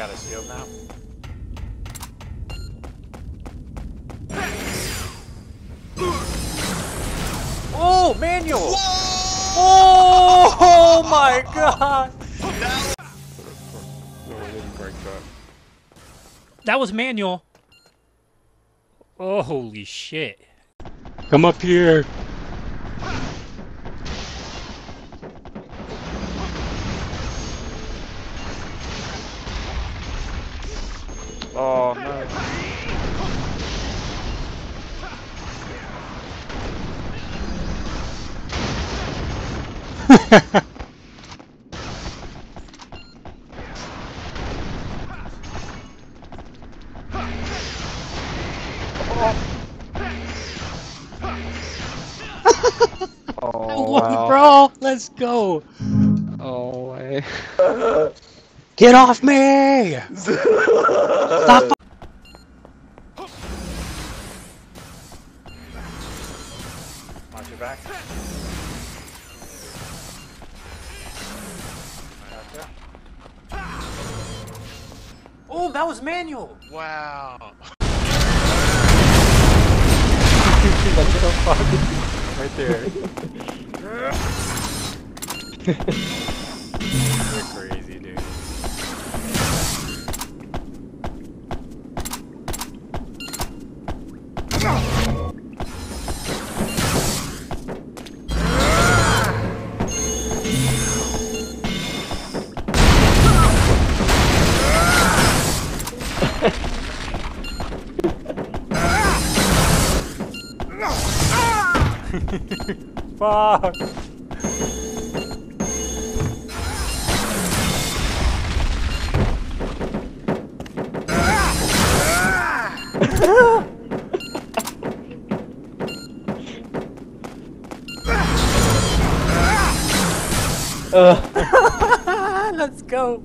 got a shield now. Oh, manual! Oh, oh my god! No, I didn't break that. That was manual. Oh, holy shit. Come up here. Oh no. oh wow. Bro, let's go. Oh way. Get off me! Stop. Watch your back. Gotcha. Oh, that was manual! Wow. Right there. Fuck! Let's go.